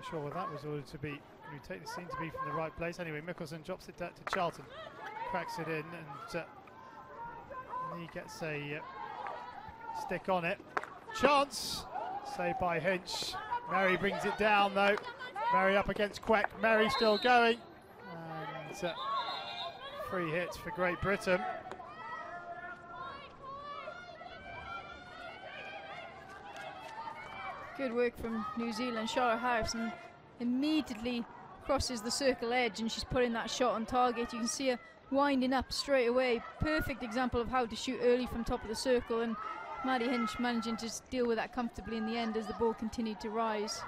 quite sure where that was ordered to be. We take the scene to be from the right place. Anyway, Michelsen drops it down to Charlton, cracks it in, and, uh, and he gets a uh, stick on it. Chance, saved by Hinch. Merry brings it down though. Merry up against Quek. Merry still going, and uh, free hits for Great Britain. Good work from New Zealand. Charlotte Harrison immediately crosses the circle edge and she's putting that shot on target. You can see her winding up straight away. Perfect example of how to shoot early from top of the circle and Maddie Hinch managing to deal with that comfortably in the end as the ball continued to rise.